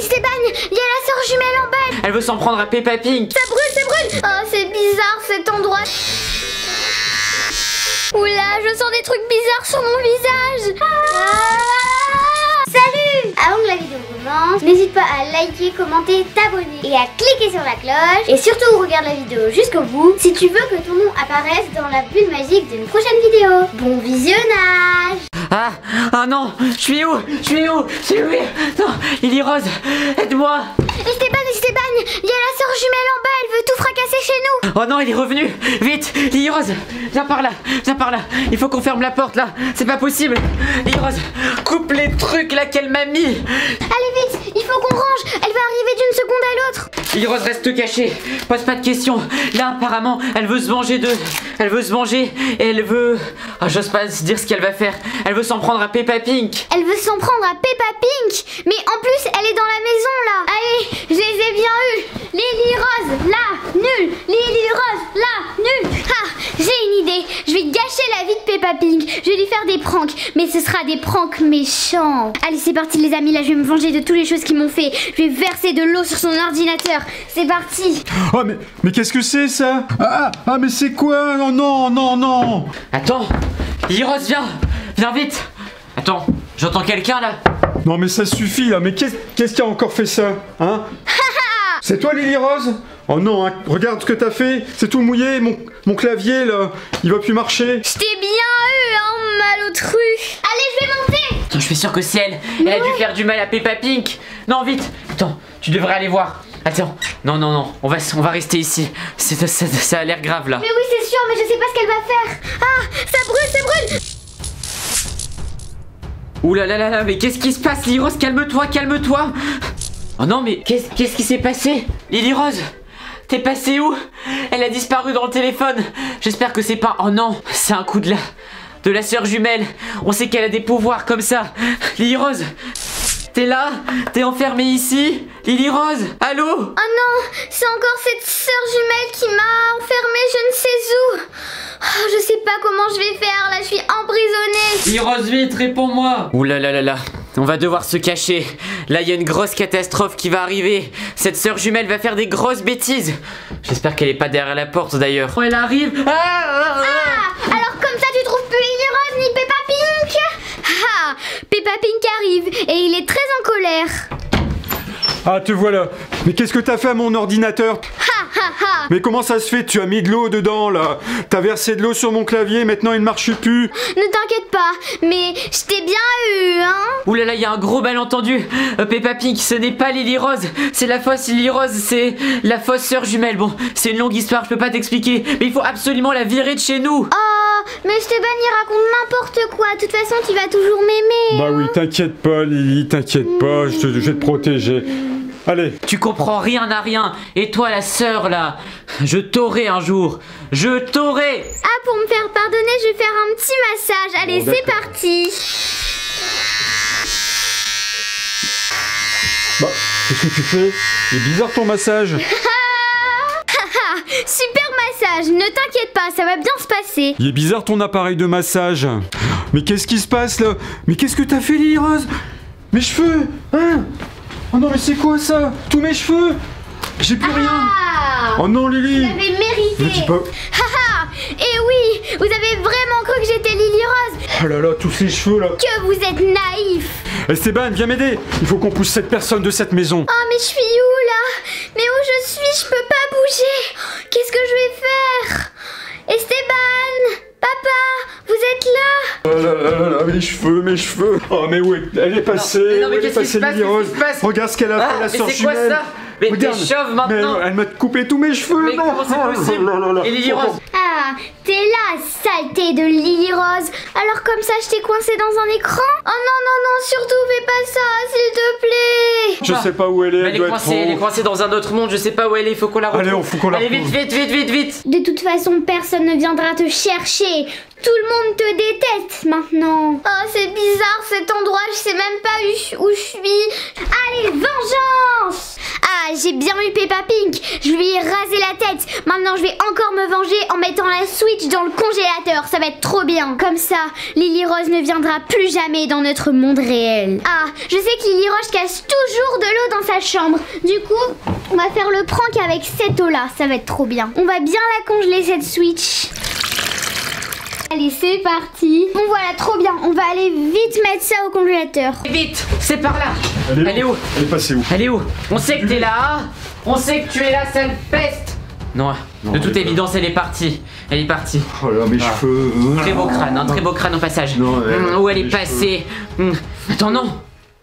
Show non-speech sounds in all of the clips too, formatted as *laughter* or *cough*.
Esteban, il y a la sœur jumelle en bas. Elle veut s'en prendre à Peppa Pink. Ça brûle, ça brûle. Oh, c'est bizarre cet endroit. Oula, je sens des trucs bizarres sur mon visage. Ah Salut Avant que la vidéo commence, n'hésite pas à liker, commenter, t'abonner et à cliquer sur la cloche. Et surtout, regarde la vidéo jusqu'au bout si tu veux que ton nom apparaisse dans la bulle magique d'une prochaine vidéo. Bon visionnage Ah, ah non, je suis où? Je suis où? Je suis où? Non, Lily Rose, aide-moi Esteban, Esteban, il y a la sœur jumelle en bas, elle veut tout fracasser chez nous. Oh non, il est revenu. Vite Lily Rose, viens par là, viens par là. Il faut qu'on ferme la porte là, c'est pas possible. Lily Rose, coupe les trucs là qu'elle m'a mis. Allez vite, il faut qu'on range, elle va arriver d'une seconde à l'autre. Lily Rose, reste cachée, pose pas de questions. Là, apparemment, elle veut se venger d'eux Elle veut se venger et elle veut... Ah, j'ose pas se dire ce qu'elle va faire. Elle veut s'en prendre à Peppa Pink. Elle veut s'en prendre à Peppa Pink. Mais en plus, elle est dans la maison là. Allez, je les ai bien eus. Lily Rose, là, nul Lily Rose, là, nul Ah, j'ai une idée. Je vais gâcher la vie de Peppa Pink Je vais lui faire des pranks. Mais ce sera des pranks méchants. Allez, c'est parti les amis, là je vais me venger de toutes les choses qu'ils m'ont fait. Je vais verser de l'eau sur son ordinateur. C'est parti. Oh mais, mais qu'est-ce que c'est ça? Ah, ah mais c'est quoi? Non non non non. Attends. Lily Rose, viens. Viens vite. Attends, j'entends quelqu'un là Non mais ça suffit là, mais qu'est-ce qu'est-ce qui a encore fait ça Hein *laughs* C'est toi Lily Rose Oh non, hein, regarde ce que t'as fait, c'est tout mouillé, mon, mon clavier là, il va plus marcher. Je t'ai bien eu, hein, malotru Allez, je vais monter Attends, je suis sûr que c'est elle. Elle a dû faire du mal à Peppa Pink. Non, vite. Attends, tu devrais aller voir. Attends. Non, non, non. On va, on va rester ici. C'est- Ça, ça, ça a l'air grave là. Mais oui, c'est sûr, mais je sais pas ce qu'elle va faire Ah, Ouh là là là là, mais qu'est-ce qui se passe, Lily Rose Calme-toi, calme-toi. Oh non, mais qu'est-ce qui s'est passé? Lily Rose T'es passé où? Elle a disparu dans le téléphone. J'espère que c'est pas. Oh non, c'est un coup de la. de la sœur jumelle. On sait qu'elle a des pouvoirs comme ça. Lily Rose T'es là? T'es enfermée ici? Lily Rose Allô? Oh non, c'est encore cette sœur jumelle qui m'a enfermée je ne sais où. Oh, je sais pas comment je vais faire, là je suis emprisonnée. Lily Rose, vite, réponds-moi Ouh là là là là on va devoir se cacher. Là, il y a une grosse catastrophe qui va arriver. Cette sœur jumelle va faire des grosses bêtises. J'espère qu'elle est pas derrière la porte d'ailleurs. Oh, elle arrive. Ah, ah, ah. Ah, alors comme ça tu trouves plus Lily Rose ni Peppa Pink Ah, Peppa Pink arrive et il est très en colère. Ah te voilà. Mais qu'est-ce que t'as fait à mon ordinateur? Ha ha ha Mais comment ça se fait? Tu as mis de l'eau dedans là T'as versé de l'eau sur mon clavier, maintenant il marche plus. Ne t'inquiète pas, mais je t'ai bien eu, hein Ouh là là, il y a un gros malentendu. Euh, Peppa Pink, ce n'est pas Lily Rose. C'est la fausse Lily Rose, c'est la fausse sœur jumelle. Bon, c'est une longue histoire, je peux pas t'expliquer. Mais il faut absolument la virer de chez nous. Oh, mais Esteban il raconte n'importe quoi. De toute façon, tu vas toujours m'aimer. Bah oui, t'inquiète pas Lily, t'inquiète pas, je, te- je vais te protéger. Allez, Tu comprends rien à rien. Et toi, la sœur là, je t'aurai un jour. Je t'aurai. Ah, pour me faire pardonner, je vais faire un petit massage. Allez, Bon, c'est parti. bah, qu'est-ce que tu fais? Il est bizarre ton massage. *laughs* Ah, super massage. Ne t'inquiète pas, ça va bien se passer. Il est bizarre ton appareil de massage. Mais qu'est-ce qui se passe là? Mais qu'est-ce que t'as fait Lily Rose? Mes cheveux Hein? Oh non mais c'est quoi ça? Tous mes cheveux? J'ai plus rien Ah, Oh non Lily vous avez mérité. Haha, et oui, vous avez vraiment cru que j'étais Lily Rose. Oh là là, tous ces cheveux là Que vous êtes naïf. Esteban, viens m'aider Il faut qu'on pousse cette personne de cette maison Oh, mais je suis où là? Mais où je suis? Je peux pas bouger. Qu'est-ce que je vais faire Esteban Papa Vous êtes là Oh mes cheveux, mes cheveux. *laughs* Oh mais où est... Elle est passée, mais non, mais où elle est passée Lily Rose Regarde ce qu'elle a Ah, fait la mais sœur c'est quoi jumelle. ça? Mais t'es chauve maintenant. Mais elle m'a coupé tous mes cheveux Mais non. comment c'est Oh possible? Et Lily Rose T'es là, saleté de Lily Rose. Alors comme ça, je t'ai coincé dans un écran Oh non, non, non, surtout fais pas ça, s'il te plaît. Je sais pas où elle est, elle, Elle est doit coincée, être elle est coincée dans un autre monde, je sais pas où elle est, il faut qu'on la retrouve. Allez, on faut qu'on la Allez, vite, retrouve. vite, vite, vite, vite De toute façon, personne ne viendra te chercher. Tout le monde te déteste maintenant. Oh, c'est bizarre cet endroit, je sais même pas où je- suis. Allez, vengeance j'ai bien eu Peppa Pink. Je lui ai rasé la tête. Maintenant, je vais encore me venger en mettant la Switch dans le congélateur. Ça va être trop bien. Comme ça, Lily Rose ne viendra plus jamais dans notre monde réel. Ah, je sais que Lily Rose cache toujours de l'eau dans sa chambre. Du coup, on va faire le prank avec cette eau-là. Ça va être trop bien. On va bien la congeler, cette Switch. Allez, c'est parti. Bon, voilà, trop bien. On va aller vite mettre ça au congélateur. Vite, c'est par là. Elle est, Elle est où Elle est passée où Elle est où On sait que t'es là, hein On sait que tu es là, sale peste Non, Non, de elle toute pas- évidence, elle est partie. Elle est partie. Oh là, mes Ah. cheveux. Très beau crâne, un très beau crâne au passage. Non, elle- Hum, où elle est passée Hum. Attends, non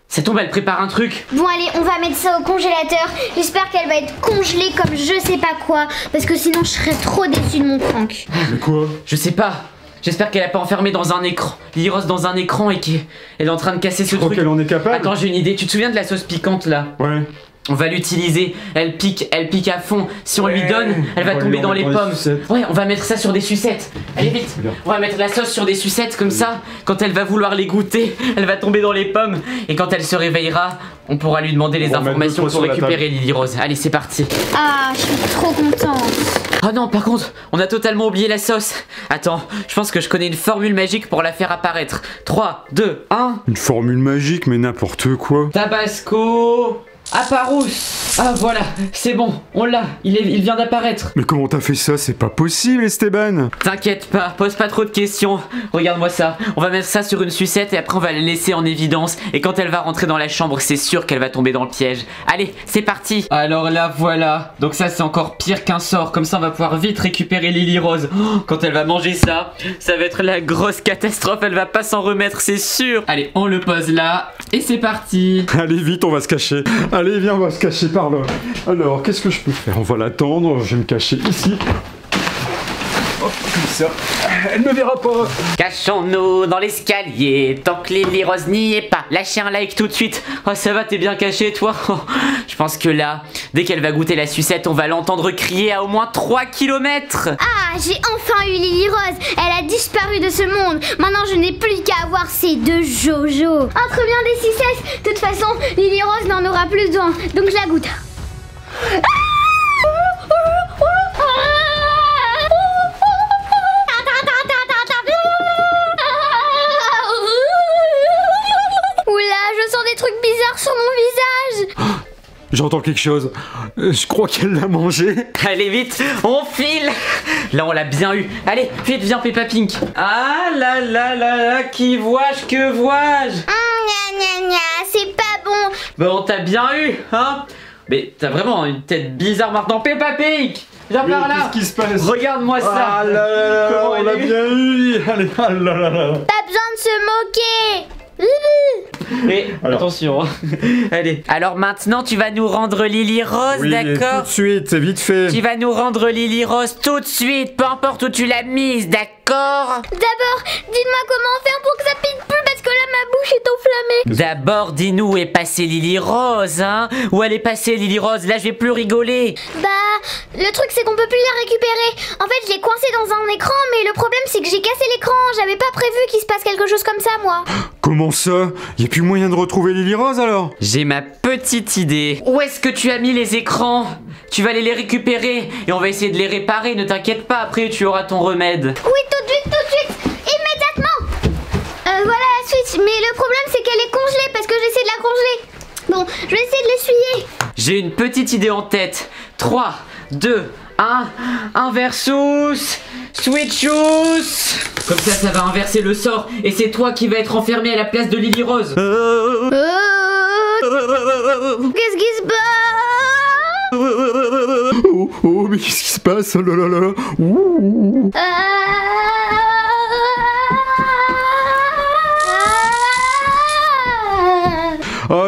Ça tombe, elle prépare un truc. Bon, allez, on va mettre ça au congélateur. J'espère qu'elle va être congelée comme je sais pas quoi. Parce que sinon, je serais trop déçue de mon prank. Mais quoi? Je sais pas. J'espère qu'elle a pas enfermé dans un écran. Lily Rose dans un écran et qu'elle est en train de casser ce crois truc. qu'elle en est capable Attends, j'ai une idée. Tu te souviens de la sauce piquante là? Ouais. On va l'utiliser. Elle pique, elle pique à fond. Si on lui donne, elle va tomber dans les pommes. Ouais, on va mettre ça sur des sucettes. Allez vite. On va mettre la sauce sur des sucettes comme ça. Quand elle va vouloir les goûter, *laughs* elle va tomber dans les pommes. Et quand elle se réveillera, on pourra lui demander les On informations pour récupérer Lily Rose. Allez, c'est parti. Ah, je suis trop contente. Oh non, par contre, on a totalement oublié la sauce. Attends, je pense que je connais une formule magique pour la faire apparaître. 3, 2, 1. Une formule magique, mais n'importe quoi. Tabasco. Aparous. Ah voilà, c'est bon, on l'a. Il, est- il vient d'apparaître. Mais comment t'as fait ça? C'est pas possible, Esteban T'inquiète pas, pose pas trop de questions. Regarde-moi ça. On va mettre ça sur une sucette et après on va la laisser en évidence. Et quand elle va rentrer dans la chambre, c'est sûr qu'elle va tomber dans le piège. Allez, c'est parti. Alors là, voilà. Donc ça, c'est encore pire qu'un sort. Comme ça, on va pouvoir vite récupérer Lily Rose. Oh, quand elle va manger ça, ça va être la grosse catastrophe. Elle va pas s'en remettre, c'est sûr. Allez, on le pose là. Et c'est parti. Allez, vite, on va se cacher. Allez, viens, on va se cacher par là. Alors, qu'est-ce que je peux faire? On va l'attendre, je vais me cacher ici. Hop, comme ça. Elle ne verra pas. Cachons-nous dans l'escalier, tant que Lily Rose n'y est pas. Lâchez un like tout de suite. Oh, ça va, t'es bien caché, toi Oh, *laughs* Je pense que là, dès qu'elle va goûter la sucette, on va l'entendre crier à au moins 3 km. Ah, j'ai enfin eu Lily Rose. Elle a disparu de ce monde. Maintenant, je n'ai plus qu'à avoir ces deux Jojo. Entre bien des sucettes. De toute façon, Lily Rose n'en aura plus besoin. Donc, je la goûte. Oula, J'entends quelque chose. Je crois qu'elle l'a mangé. Allez, vite, on file Là, on l'a bien eu. Allez, vite, viens, Peppa Pink. Ah là là là là, qui vois-je, que vois-je? Gna, c'est pas bon. Bah, on t'a bien eu, hein? Mais t'as vraiment une tête bizarre maintenant. Peppa Pink Viens par là Qu'est-ce qui se passe? Regarde-moi ça Ah là là là, Comment on l'a bien eu. Allez, ah là là là. Pas besoin de se moquer. Mais Alors. attention. hein. *laughs* Allez. Alors maintenant, tu vas nous rendre Lily Rose, Oui, tout d'accord de suite, c'est vite fait. Tu vas nous rendre Lily Rose tout de suite, peu importe où tu l'as mise, d'accord D'abord, dites-moi comment faire pour que ça D'abord, dis-nous où est passée Lily Rose, hein Où elle est passée Lily Rose? Là, je vais plus rigoler. Bah, le truc c'est qu'on peut plus la récupérer. En fait, je l'ai coincée dans un écran, mais le problème c'est que j'ai cassé l'écran. J'avais pas prévu qu'il se passe quelque chose comme ça, moi. *gasps* Comment ça? Y a plus moyen de retrouver Lily Rose alors? J'ai ma petite idée. Où est-ce que tu as mis les écrans? Tu vas aller les récupérer et on va essayer de les réparer. Ne t'inquiète pas, après tu auras ton remède. Oui, tout de suite, tout de suite, immédiatement. Euh, voilà la Switch, mais le problème c'est qu'elle est congelée parce que j'essaie de la congeler. Bon, je vais essayer de l'essuyer. J'ai une petite idée en tête. 3, 2, 1, un versus Switchus Comme ça, ça va inverser le sort et c'est toi qui vas être enfermé à la place de Lily Rose. Euh, Qu'est-ce qui se passe? Oh, oh, mais qu'est-ce qui se passe? Oh là là là là. Ouh. Euh,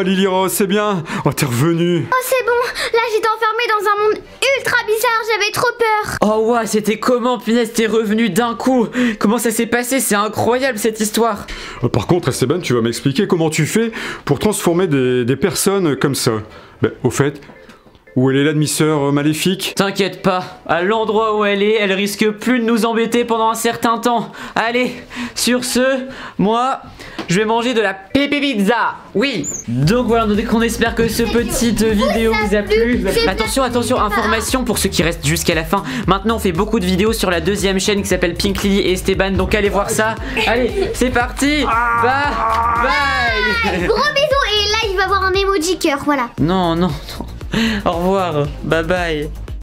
Lily Rose, c'est bien. Oh, t'es revenue. Oh c'est bon, là j'étais enfermée dans un monde ultra bizarre, j'avais trop peur. Oh ouais, c'était comment, punaise, t'es revenu d'un coup? Comment ça s'est passé? C'est incroyable cette histoire Euh, Par contre, Esteban, tu vas m'expliquer comment tu fais pour transformer des, des personnes comme ça. Ben, au fait, où elle est l'admisseur euh, maléfique? T'inquiète pas, à l'endroit où elle est, elle risque plus de nous embêter pendant un certain temps. Allez, sur ce, moi, je vais manger de la pépé pizza. Oui. Donc voilà, donc on espère que ce petite vidéo vous a plu. Attention, attention, information pour ceux qui restent jusqu'à la fin. Maintenant, on fait beaucoup de vidéos sur la deuxième chaîne qui s'appelle Pink Lily et Esteban. Donc allez voir ça. Allez, c'est parti. Bye. Bye. Gros bisous et là, il va avoir un emoji cœur, voilà. Non, non, non. Au revoir. Bye bye.